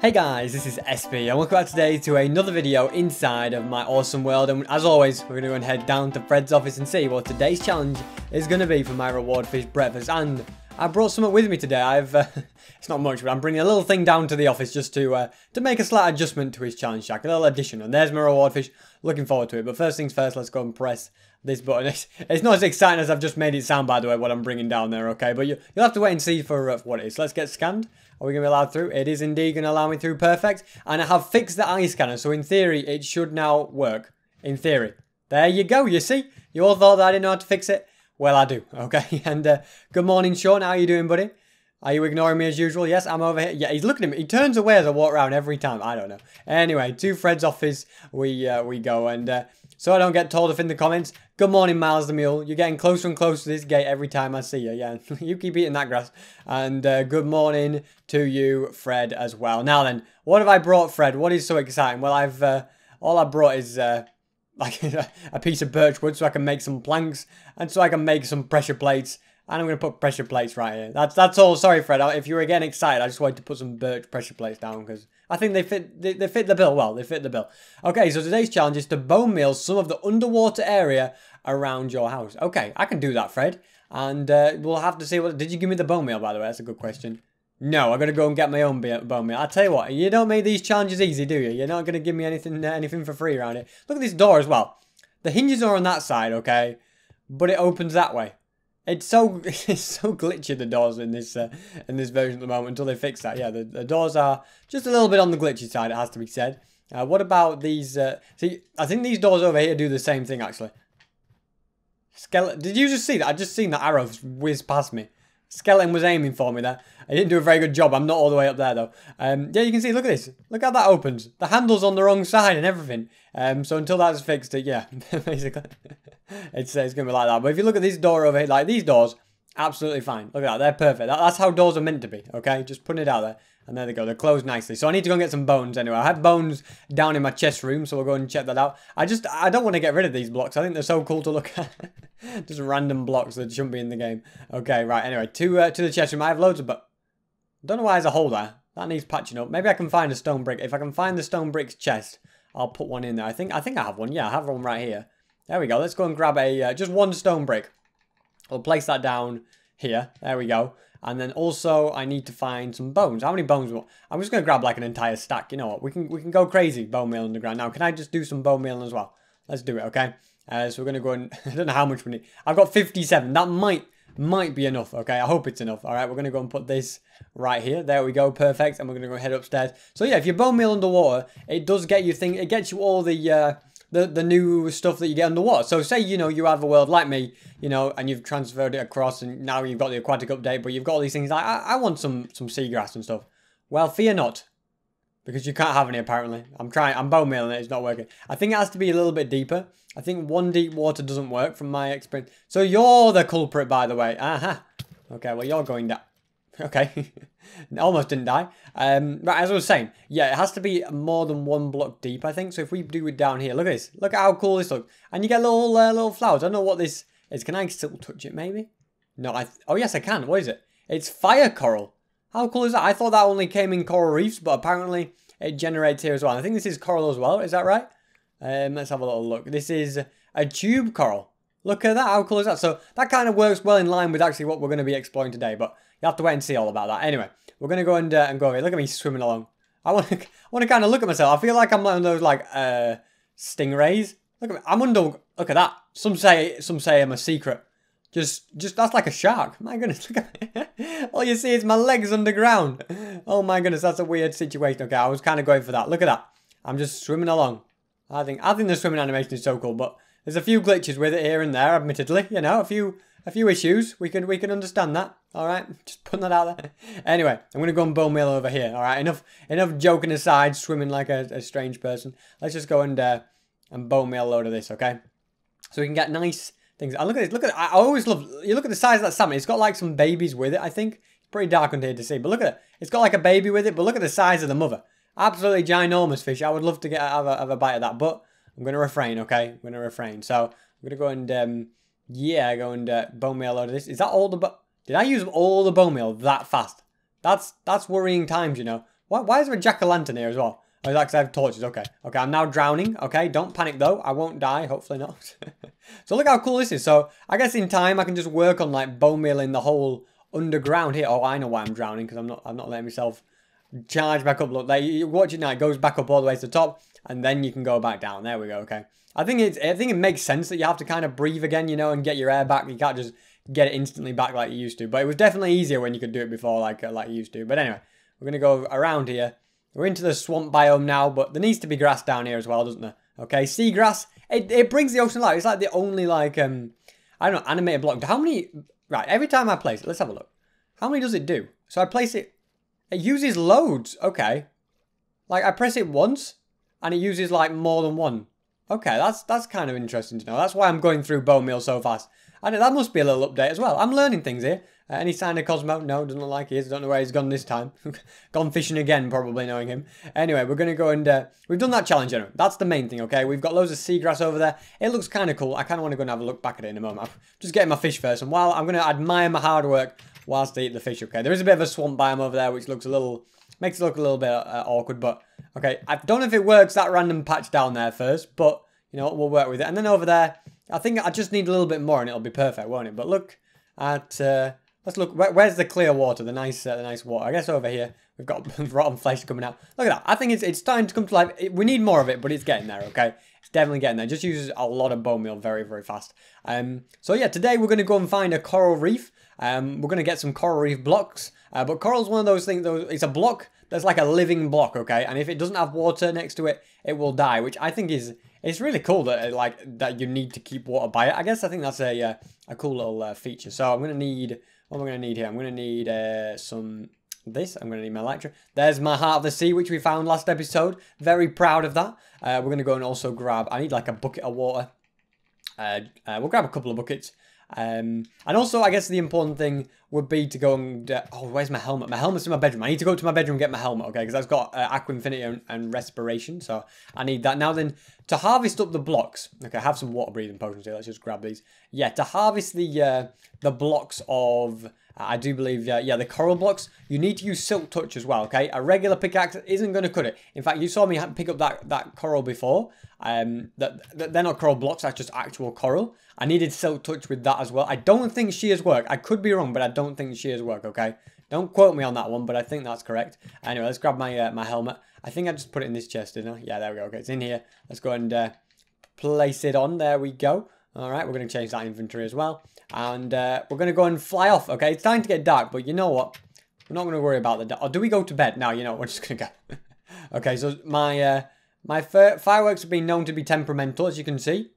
Hey guys, this is SB and welcome back today to another video inside of my awesome world and as always we're going to go and head down to Fred's office and see what today's challenge is going to be for my reward fish breakfast and I brought something with me today. I've uh, it's not much but I'm bringing a little thing down to the office just to uh, to make a slight adjustment to his challenge shack, a little addition and there's my reward fish. Looking forward to it but first things first let's go and press this button. It's, it's not as exciting as I've just made it sound by the way what I'm bringing down there okay but you, you'll have to wait and see for uh, what it is. Let's get scanned are we going to be allowed through? It is indeed going to allow me through. Perfect. And I have fixed the eye scanner. So in theory, it should now work. In theory. There you go. You see? You all thought that I didn't know how to fix it? Well, I do. Okay. And uh, good morning, Sean. How are you doing, buddy? Are you ignoring me as usual? Yes, I'm over here. Yeah, he's looking at me. He turns away as I walk around every time. I don't know. Anyway, to Fred's office we uh, we go. And uh, so I don't get told off in the comments, good morning, Miles the Mule. You're getting closer and closer to this gate every time I see you. Yeah, you keep eating that grass. And uh, good morning to you, Fred, as well. Now then, what have I brought, Fred? What is so exciting? Well, I've uh, all I brought is uh, like a piece of birch wood so I can make some planks and so I can make some pressure plates and I'm going to put pressure plates right here. That's that's all. Sorry, Fred. If you were getting excited, I just wanted to put some birch pressure plates down because I think they fit they, they fit the bill well. They fit the bill. Okay, so today's challenge is to bone meal some of the underwater area around your house. Okay, I can do that, Fred. And uh, we'll have to see what... Did you give me the bone meal, by the way? That's a good question. No, I'm to go and get my own bone meal. I tell you what, you don't make these challenges easy, do you? You're not going to give me anything anything for free around it. Look at this door as well. The hinges are on that side, okay? But it opens that way. It's so it's so glitchy the doors in this uh, in this version at the moment until they fix that. Yeah, the, the doors are just a little bit on the glitchy side. It has to be said. Uh, what about these? Uh, see, I think these doors over here do the same thing actually. Skeleton. Did you just see that? I just seen the arrows whiz past me. Skeleton was aiming for me there. I didn't do a very good job. I'm not all the way up there though. Um, yeah, you can see. Look at this. Look how that opens. The handle's on the wrong side and everything. Um, so until that's fixed, it yeah, basically, it's it's gonna be like that. But if you look at this door over here, like these doors, absolutely fine. Look at that. They're perfect. That, that's how doors are meant to be. Okay, just putting it out there. And there they go. They're closed nicely. So I need to go and get some bones anyway. I had bones down in my chest room, so we'll go and check that out. I just, I don't want to get rid of these blocks. I think they're so cool to look at. just random blocks that shouldn't be in the game. Okay, right. Anyway, to uh, to the chest room. I have loads of, but don't know why there's a hole there. That needs patching up. Maybe I can find a stone brick. If I can find the stone brick's chest, I'll put one in there. I think, I think I have one. Yeah, I have one right here. There we go. Let's go and grab a, uh, just one stone brick. We'll place that down here. There we go. And then also I need to find some bones. How many bones? I'm just going to grab like an entire stack. You know what? We can we can go crazy bone meal underground. Now, can I just do some bone meal as well? Let's do it, okay? Uh, so we're going to go and... I don't know how much we need. I've got 57. That might might be enough, okay? I hope it's enough. All right, we're going to go and put this right here. There we go. Perfect. And we're going to go head upstairs. So yeah, if you bone meal underwater, it does get you thing. It gets you all the... Uh, the, the new stuff that you get underwater. So say, you know, you have a world like me, you know, and you've transferred it across and now you've got the aquatic update, but you've got all these things like, I, I want some, some seagrass and stuff. Well, fear not. Because you can't have any apparently. I'm trying, I'm bone mealing it, it's not working. I think it has to be a little bit deeper. I think one deep water doesn't work from my experience. So you're the culprit, by the way. Aha. Okay, well, you're going down. Okay. Almost didn't die. Um, right, as I was saying, yeah, it has to be more than one block deep, I think. So if we do it down here, look at this. Look at how cool this looks. And you get little uh, little flowers. I don't know what this is. Can I still touch it, maybe? No, I... oh, yes, I can. What is it? It's fire coral. How cool is that? I thought that only came in coral reefs, but apparently it generates here as well. I think this is coral as well. Is that right? Um, let's have a little look. This is a tube coral. Look at that. How cool is that? So that kind of works well in line with actually what we're going to be exploring today. But you have to wait and see all about that. Anyway, we're going to go and, uh, and go over here. Look at me swimming along. I want to I want to kind of look at myself. I feel like I'm one of those like uh, stingrays. Look at me. I'm under. Look at that. Some say some say I'm a secret. Just just that's like a shark. My goodness. Look at me. All you see is my legs underground. Oh my goodness, that's a weird situation. Okay, I was kind of going for that. Look at that. I'm just swimming along. I think I think the swimming animation is so cool, but there's a few glitches with it here and there, admittedly. You know, a few a few issues. We can we can understand that. All right, just putting that out there. Anyway, I'm gonna go and bone meal over here. All right, enough enough joking aside, swimming like a, a strange person. Let's just go and uh, and bone meal a load of this, okay? So we can get nice things. And look at this. Look at I always love. You look at the size of that salmon. It's got like some babies with it. I think it's pretty dark under here to see, but look at it. It's got like a baby with it. But look at the size of the mother. Absolutely ginormous fish. I would love to get have a, have a bite of that, but I'm gonna refrain. Okay, I'm gonna refrain. So I'm gonna go and um, yeah, go and uh, bone meal out of this. Is that all the... Did I use all the bone meal that fast? That's that's worrying times, you know. Why, why is there a jack-o'-lantern here as well? Oh, that's I have torches. Okay. Okay, I'm now drowning. Okay, don't panic though. I won't die. Hopefully not. so look how cool this is. So I guess in time I can just work on like bone meal in the whole underground here. Oh, I know why I'm drowning because I'm not. I'm not letting myself charge back up. Look, like you watch it now. It goes back up all the way to the top, and then you can go back down. There we go. Okay. I think it's. I think it makes sense that you have to kind of breathe again, you know, and get your air back. You can't just get it instantly back like you used to. But it was definitely easier when you could do it before, like uh, like you used to. But anyway, we're gonna go around here we're into the swamp biome now, but there needs to be grass down here as well, doesn't there? Okay, seagrass. It, it brings the ocean life. It's like the only, like, um, I don't know, animated block. How many, right, every time I place it, let's have a look. How many does it do? So I place it, it uses loads. Okay. Like, I press it once, and it uses, like, more than one. Okay, that's that's kind of interesting to know. That's why I'm going through bone meal so fast. And that must be a little update as well. I'm learning things here. Uh, any sign of Cosmo? No, doesn't look like he is. Don't know where he's gone this time. gone fishing again, probably knowing him. Anyway, we're going to go and... Uh, we've done that challenge anyway. That's the main thing, okay? We've got loads of seagrass over there. It looks kind of cool. I kind of want to go and have a look back at it in a moment. I'm just getting my fish first. And while I'm going to admire my hard work whilst I eat the fish, okay? There is a bit of a swamp biome over there, which looks a little... Makes it look a little bit uh, awkward, but... Okay, I don't know if it works, that random patch down there first, but... You know, we'll work with it. And then over there, I think I just need a little bit more and it'll be perfect, won't it? But look at... Uh, Let's look. Where, where's the clear water? The nice, uh, the nice water. I guess over here we've got rotten flesh coming out. Look at that. I think it's it's starting to come to life. It, we need more of it, but it's getting there. Okay, it's definitely getting there. Just uses a lot of bone meal very very fast. Um. So yeah, today we're gonna go and find a coral reef. Um. We're gonna get some coral reef blocks. Uh, but coral's one of those things. Though it's a block that's like a living block. Okay, and if it doesn't have water next to it, it will die. Which I think is it's really cool that like that you need to keep water by it. I guess I think that's a uh, a cool little uh, feature. So I'm gonna need what am I to need here? I'm to need uh, some this. I'm going to need my Elytra. There's my Heart of the Sea, which we found last episode. Very proud of that. Uh, we're going to go and also grab... I need like a bucket of water. Uh, uh, we'll grab a couple of buckets. Um, and also, I guess the important thing would be to go and... Uh, oh, where's my helmet? My helmet's in my bedroom. I need to go to my bedroom and get my helmet, okay? Because that's got uh, Aqua Affinity and, and, Respiration, so I need that. Now then, to harvest up the blocks... Okay, I have some water breathing potions here. Let's just grab these. Yeah, to harvest the uh, the blocks of... I do believe, uh, yeah, the coral blocks, you need to use Silk Touch as well, okay? A regular pickaxe isn't going to cut it. In fact, you saw me pick up that, that coral before. Um, that, that They're not coral blocks, that's just actual coral. I needed Silk Touch with that as well. I don't think shears work. I could be wrong, but I don't think shears work, okay? Don't quote me on that one, but I think that's correct. Anyway, let's grab my uh, my helmet. I think I just put it in this chest, didn't I? Yeah, there we go. Okay, it's in here. Let's go and uh, place it on. There we go. All right, we're going to change that inventory as well. And uh, we're going to go and fly off. Okay, it's time to get dark, but you know what? We're not going to worry about the dark. Or do we go to bed? No, you know, we're just going to go. okay, so my uh, my fireworks have been known to be temperamental, as you can see.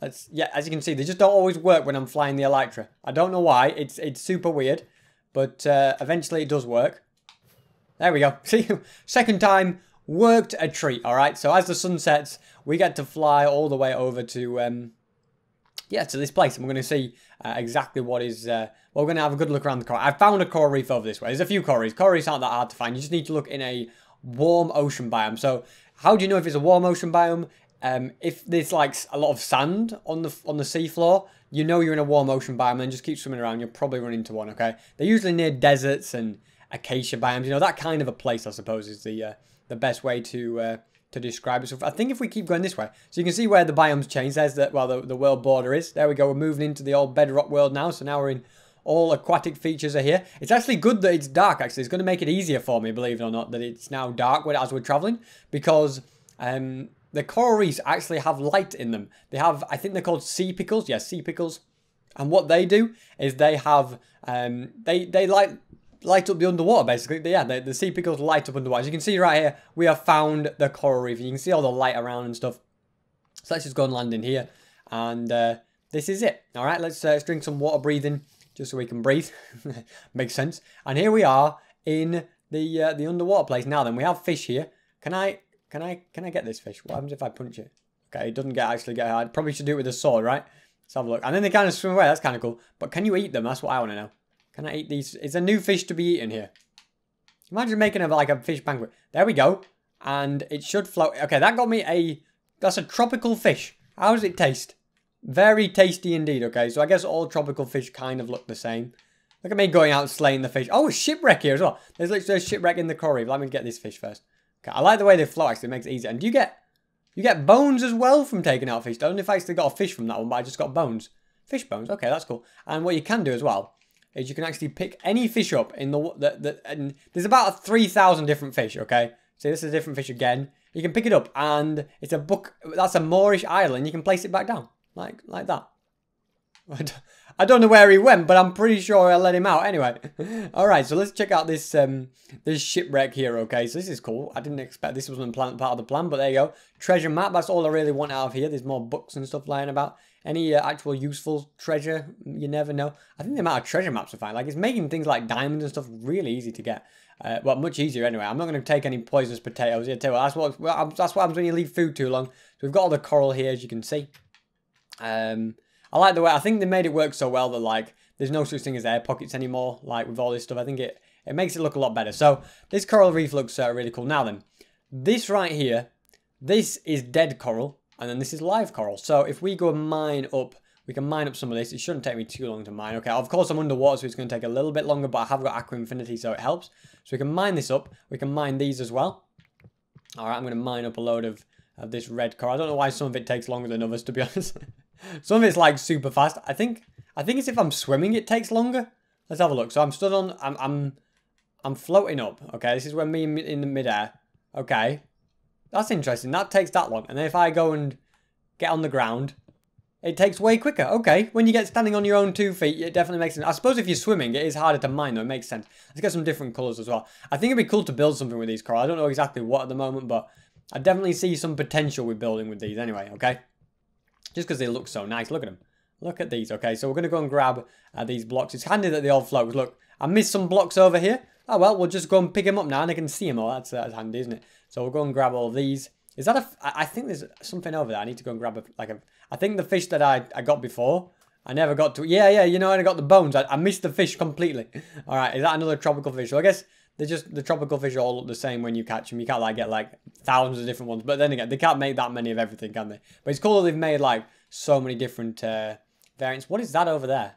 That's, yeah, as you can see, they just don't always work when I'm flying the Elytra. I don't know why. It's it's super weird. But uh, eventually it does work. There we go. See, second time worked a treat, all right? So as the sun sets, we get to fly all the way over to, um, yeah, to this place. And we're going to see uh, exactly what is, uh, well, we're going to have a good look around the coral. I found a coral reef over this way. There's a few coral reefs. Coral reefs aren't that hard to find. You just need to look in a warm ocean biome. So how do you know if it's a warm ocean biome? Um, if there's like a lot of sand on the on the seafloor, you know you're in a warm ocean biome and just keep swimming around. You'll probably run into one. Okay, they're usually near deserts and acacia biomes. You know that kind of a place, I suppose, is the uh, the best way to uh, to describe it. So I think if we keep going this way, so you can see where the biomes change. There's the well the, the world border is. There we go. We're moving into the old bedrock world now. So now we're in all aquatic features are here. It's actually good that it's dark, actually. It's going to make it easier for me, believe it or not, that it's now dark as we're traveling. Because um, the coral reefs actually have light in them. They have, I think they're called sea pickles. Yes, sea pickles. And what they do is they have, um, they, they light, light up the underwater, basically. Yeah, the, the sea pickles light up underwater. As you can see right here, we have found the coral reef. You can see all the light around and stuff. So let's just go and land in here. And uh, this is it. All right, let's, uh, let's drink some water breathing just so we can breathe. Makes sense. And here we are in the uh, the underwater place. Now then, we have fish here. Can I can I can I get this fish? What happens if I punch it? Okay, it doesn't get actually get hard. Probably should do it with a sword, right? Let's have a look. And then they kind of swim away. That's kind of cool. But can you eat them? That's what I want to know. Can I eat these? It's a new fish to be eaten here. Imagine making a, like a fish banquet. There we go. And it should float. Okay, that got me a... That's a tropical fish. How does it taste? Very tasty indeed, okay? So I guess all tropical fish kind of look the same. Look at me going out slaying the fish. Oh, a shipwreck here as well. There's literally a shipwreck in the quarry. Let me get this fish first. Okay, I like the way they float actually. It makes it easier. And do you get you get bones as well from taking out fish. I don't know if I actually got a fish from that one, but I just got bones. Fish bones. Okay, that's cool. And what you can do as well is you can actually pick any fish up in the... the, the and there's about 3,000 different fish, okay? So this is a different fish again. You can pick it up and it's a book... That's a Moorish idol. You can place it back down. Like, like that. I don't know where he went, but I'm pretty sure I let him out. Anyway, all right. So let's check out this um this shipwreck here. Okay, so this is cool. I didn't expect this wasn't part of the plan, but there you go. Treasure map. That's all I really want out of here. There's more books and stuff lying about. Any uh, actual useful treasure? You never know. I think the amount of treasure maps are fine. Like it's making things like diamonds and stuff really easy to get. Uh, well, much easier anyway. I'm not going to take any poisonous potatoes here too. That's what well, that's what happens when you leave food too long. So we've got all the coral here, as you can see. Um, I like the way, I think they made it work so well that like, there's no such thing as air pockets anymore, like with all this stuff. I think it, it makes it look a lot better. So this coral reef looks uh, really cool. Now then, this right here, this is dead coral, and then this is live coral. So if we go mine up, we can mine up some of this. It shouldn't take me too long to mine. Okay, of course I'm underwater, so it's going to take a little bit longer, but I have got Aqua Affinity, so it helps. So we can mine this up. We can mine these as well. All right, I'm going to mine up a load of, of this red coral. I don't know why some of it takes longer than others, to be honest. Some of it's like super fast. I think I think it's if I'm swimming it takes longer. Let's have a look. So I'm stood on I'm I'm I'm floating up. Okay, this is when me in the midair. Okay. That's interesting. That takes that long. And then if I go and get on the ground, it takes way quicker. Okay, when you get standing on your own two feet, it definitely makes sense. I suppose if you're swimming, it is harder to mine though. It makes sense. Let's get some different colours as well. I think it'd be cool to build something with these coral. I don't know exactly what at the moment, but I definitely see some potential with building with these anyway, okay? Just because they look so nice. Look at them. Look at these. Okay, so we're going to go and grab uh, these blocks. It's handy that they all float. Look, I missed some blocks over here. Oh, well, we'll just go and pick them up now and I can see them all. That's, uh, that's handy, isn't it? So we'll go and grab all these. Is that a... I think there's something over there. I need to go and grab a... Like a... I think the fish that I, I got before, I never got to... Yeah, yeah, you know, I got the bones. I, I missed the fish completely. All right, is that another tropical fish? So I guess they're just... The tropical fish all look the same when you catch them. You can't, like, get, like, thousands of different ones. But then again, they can't make that many of everything, can they? But it's cool that they've made, like so many different uh, variants. What is that over there?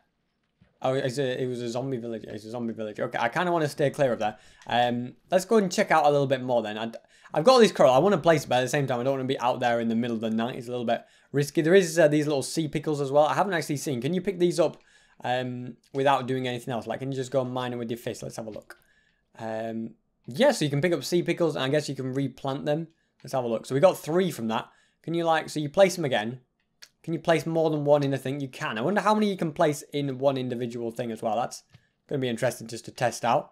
Oh, it's a, it was a zombie village. It's a zombie village. Okay, I kind of want to stay clear of that. Um, let's go and check out a little bit more then. i have got all these coral. I want to place it, but at the same time, I don't want to be out there in the middle of the night. It's a little bit risky. There is uh, these little sea pickles as well. I haven't actually seen. Can you pick these up um, without doing anything else? Like, can you just go and mine them with your fist? Let's have a look. Um, yeah, so you can pick up sea pickles, and I guess you can replant them. Let's have a look. So we got three from that. Can you, like, so you place them again. Can you place more than one in a thing? You can. I wonder how many you can place in one individual thing as well. That's going to be interesting just to test out.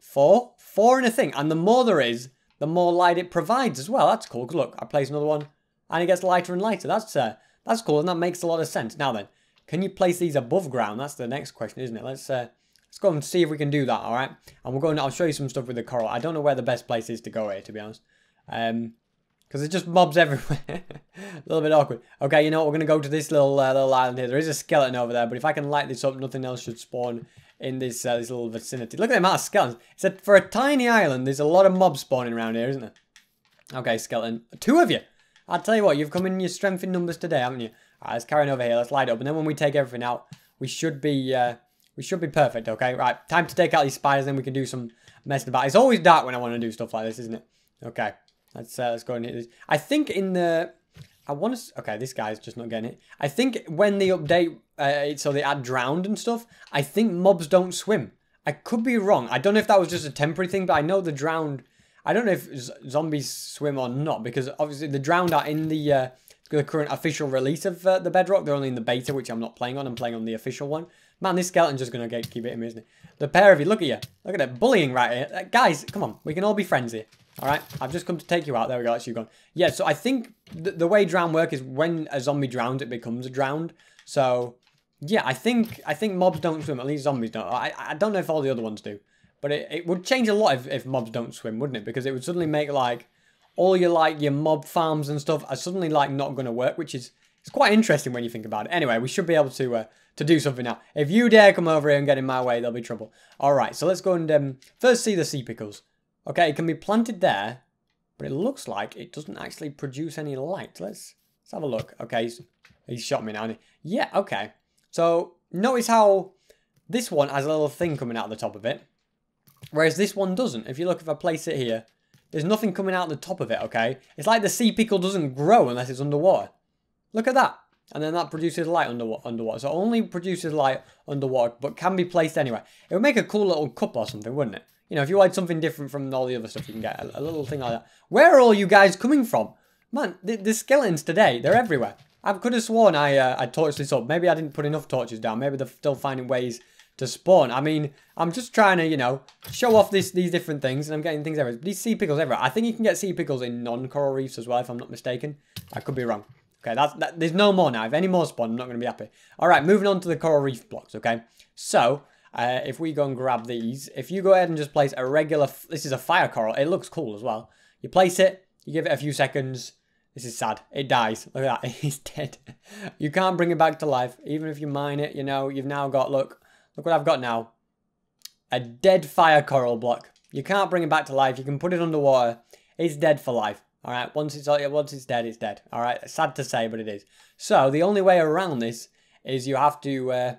Four? Four in a thing. And the more there is, the more light it provides as well. That's cool. Cause Look, I place another one and it gets lighter and lighter. That's uh, that's cool and that makes a lot of sense. Now then, can you place these above ground? That's the next question, isn't it? Let's uh, let's go and see if we can do that, all right? And we're going, I'll show you some stuff with the coral. I don't know where the best place is to go here, to be honest. Um, because it just mobs everywhere. a little bit awkward. Okay, you know what? We're going to go to this little uh, little island here. There is a skeleton over there, but if I can light this up, nothing else should spawn in this uh, this little vicinity. Look at the amount of skeletons. It's a, for a tiny island, there's a lot of mobs spawning around here, isn't there? Okay, skeleton. Two of you. I'll tell you what, you've come in your strength in numbers today, haven't you? Alright, let's carry on over here. Let's light up. And then when we take everything out, we should be uh, we should be perfect, okay? Right, time to take out these spiders, then we can do some messing about. It's always dark when I want to do stuff like this, isn't it? Okay. Let's uh, let's go and hit this. I think in the I want to. Okay, this guy's just not getting it. I think when they update, uh, so they add drowned and stuff. I think mobs don't swim. I could be wrong. I don't know if that was just a temporary thing, but I know the drowned. I don't know if zombies swim or not because obviously the drowned are in the uh, the current official release of uh, the Bedrock. They're only in the beta, which I'm not playing on. I'm playing on the official one. Man, this skeleton's just gonna get, keep hitting me, isn't? The pair of you, look at you. Look at that bullying right here. Uh, guys, come on. We can all be friends here. All right, I've just come to take you out. There we go. That's you gone. Yeah, so I think th the way drown work is when a zombie drowns, it becomes a drowned. So yeah, I think I think mobs don't swim. At least zombies don't. I I don't know if all the other ones do, but it, it would change a lot if, if mobs don't swim, wouldn't it? Because it would suddenly make like all your like your mob farms and stuff are suddenly like not going to work, which is it's quite interesting when you think about it. Anyway, we should be able to uh, to do something now. If you dare come over here and get in my way, there'll be trouble. All right, so let's go and um, first see the sea pickles. Okay, it can be planted there, but it looks like it doesn't actually produce any light. Let's, let's have a look. Okay, he's, he's shot me now. Yeah, okay. So notice how this one has a little thing coming out the top of it. Whereas this one doesn't. If you look, if I place it here, there's nothing coming out the top of it, okay? It's like the sea pickle doesn't grow unless it's underwater. Look at that. And then that produces light under, underwater. So only produces light underwater, but can be placed anywhere. It would make a cool little cup or something, wouldn't it? You know, if you wanted something different from all the other stuff you can get, a, a little thing like that. Where are all you guys coming from? Man, the, the skeletons today, they're everywhere. I could have sworn I, uh, I torched this up. Maybe I didn't put enough torches down. Maybe they're still finding ways to spawn. I mean, I'm just trying to, you know, show off this, these different things, and I'm getting things everywhere. These sea pickles everywhere. I think you can get sea pickles in non-coral reefs as well, if I'm not mistaken. I could be wrong. Okay, that's that, there's no more now. If any more spawn, I'm not going to be happy. All right, moving on to the coral reef blocks, okay? So, uh, if we go and grab these, if you go ahead and just place a regular, this is a fire coral. It looks cool as well. You place it, you give it a few seconds. This is sad. It dies. Look at that. It's dead. You can't bring it back to life. Even if you mine it, you know, you've now got, look, Look what I've got now. A dead fire coral block. You can't bring it back to life. You can put it underwater. It's dead for life. All right. Once it's once it's dead, it's dead. All right. Sad to say, but it is. So the only way around this is you have to uh,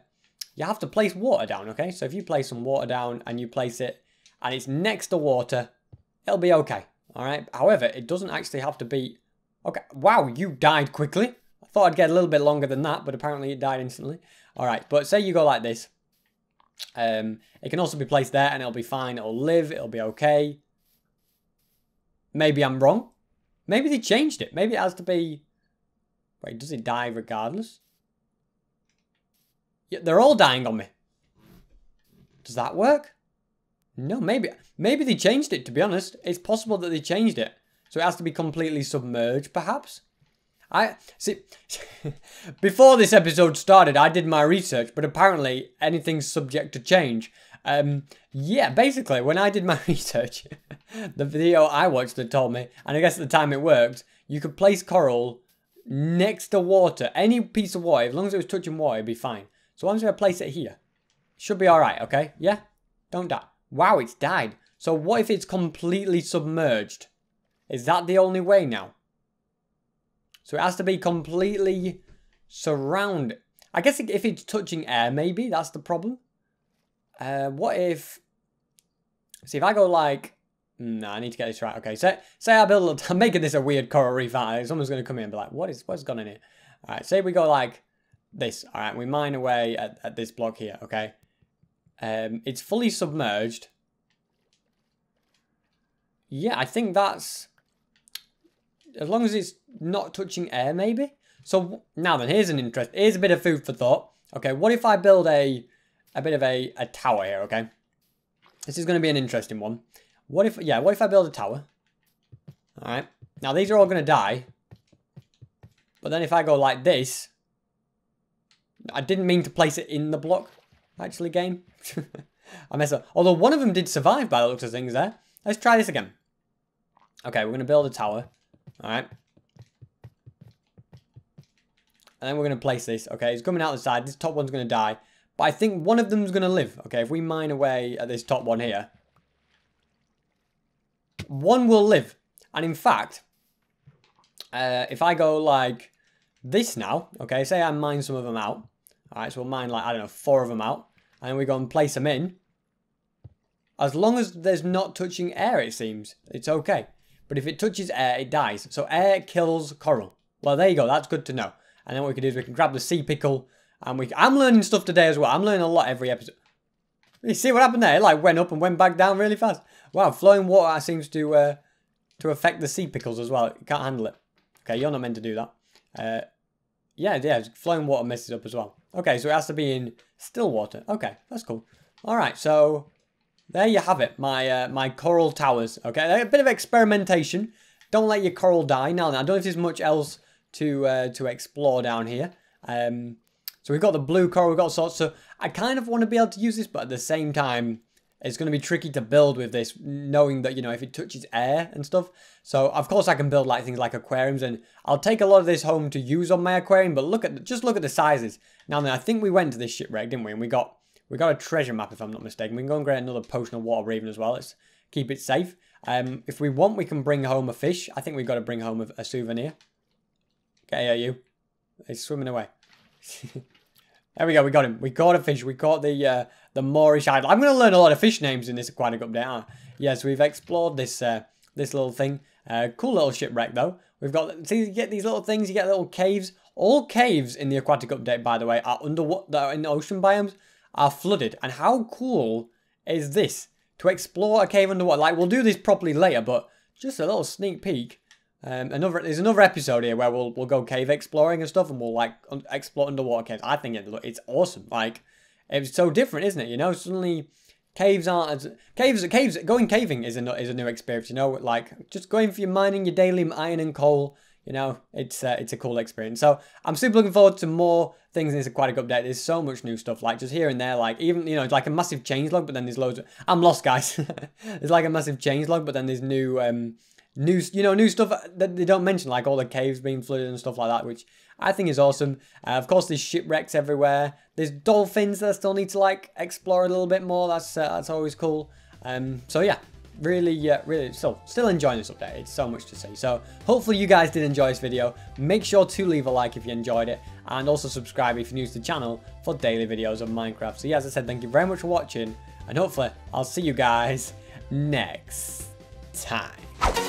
you have to place water down. Okay. So if you place some water down and you place it and it's next to water, it'll be okay. All right. However, it doesn't actually have to be. Okay. Wow, you died quickly. I thought I'd get a little bit longer than that, but apparently it died instantly. All right. But say you go like this. Um, it can also be placed there and it'll be fine. It'll live. It'll be okay. Maybe I'm wrong. Maybe they changed it. Maybe it has to be... Wait, does it die regardless? Yeah, they're all dying on me. Does that work? No, maybe maybe they changed it, to be honest. It's possible that they changed it. So it has to be completely submerged, perhaps? I see. before this episode started, I did my research, but apparently anything's subject to change. Um, yeah, basically, when I did my research, the video I watched that told me, and I guess at the time it worked, you could place coral next to water, any piece of water, as long as it was touching water, it'd be fine. So I'm just gonna place it here. Should be all right, okay? Yeah, don't die. Wow, it's died. So what if it's completely submerged? Is that the only way now? So it has to be completely surrounded. I guess if it's touching air, maybe that's the problem. Uh, what if... See, if I go like... No, I need to get this right. Okay, say, say I build... I'm making this a weird coral reef. Someone's going to come in and be like, what is, what's gone in here? All right, say we go like this. All right, we mine away at, at this block here, okay? Um, it's fully submerged. Yeah, I think that's as long as it's not touching air, maybe. So now then, here's an interest. Here's a bit of food for thought. Okay, what if I build a a bit of a, a tower here, okay? This is going to be an interesting one. What if, yeah, what if I build a tower? All right. Now, these are all going to die. But then if I go like this, I didn't mean to place it in the block, actually, game. I mess up. Although one of them did survive by the looks of things there. Let's try this again. Okay, we're going to build a tower. Alright. And then we're going to place this. Okay, it's coming out the side. This top one's going to die. But I think one of them's going to live. Okay, if we mine away at this top one here. One will live. And in fact, uh, if I go like this now. Okay, say I mine some of them out. Alright, so we'll mine like, I don't know, four of them out. And we go and place them in. As long as there's not touching air, it seems. It's okay. But if it touches air, it dies. So air kills coral. Well, there you go. That's good to know. And then what we can do is we can grab the sea pickle. And we. I'm learning stuff today as well. I'm learning a lot every episode. You see what happened there? It like went up and went back down really fast. Wow, flowing water seems to uh, to affect the sea pickles as well. You can't handle it. Okay, you're not meant to do that. Uh, yeah, yeah, flowing water messes up as well. Okay, so it has to be in still water. Okay, that's cool. All right, so there you have it, my uh, my coral towers. Okay, a bit of experimentation. Don't let your coral die. Now, I don't know if there's much else to uh, to explore down here. Um, so we've got the blue coral, we've got sorts. So I kind of want to be able to use this, but at the same time, it's going to be tricky to build with this, knowing that, you know, if it touches air and stuff. So, of course, I can build like things like aquariums, and I'll take a lot of this home to use on my aquarium, but look at, just look at the sizes. Now, then, I think we went to this shipwreck, didn't we? And we got we got a treasure map, if I'm not mistaken. We can go and get another potion of water breathing as well. Let's keep it safe. Um, if we want, we can bring home a fish. I think we've got to bring home a, a souvenir. Okay, are you? It's swimming away. There we go, we got him. We caught a fish. We caught the uh, the Moorish idol. I'm going to learn a lot of fish names in this aquatic update. Huh? Yes, we've explored this uh, this little thing. Uh, cool little shipwreck though. We've got, see, you get these little things, you get little caves. All caves in the aquatic update, by the way, are under what are in the ocean biomes are flooded. And how cool is this to explore a cave underwater? Like, we'll do this properly later, but just a little sneak peek. Um, another there's another episode here where we'll we'll go cave exploring and stuff, and we'll like un explore underwater caves. I think it, it's awesome. Like, it's so different, isn't it? You know, suddenly caves aren't as caves caves going caving is a is a new experience you know like just going for your mining your daily iron and coal you know it's uh, it's a cool experience so i'm super looking forward to more things in this aquatic update there's so much new stuff like just here and there like even you know it's like a massive change log but then there's loads of i'm lost guys there's like a massive change log but then there's new um new you know new stuff that they don't mention like all the caves being flooded and stuff like that which I think is awesome. Uh, of course, there's shipwrecks everywhere. There's dolphins that I still need to like explore a little bit more. That's uh, that's always cool. Um, so yeah, really, uh, really, so still enjoying this update. It's so much to say. So hopefully you guys did enjoy this video. Make sure to leave a like if you enjoyed it, and also subscribe if you're new to the channel for daily videos of Minecraft. So yeah, as I said, thank you very much for watching, and hopefully I'll see you guys next time.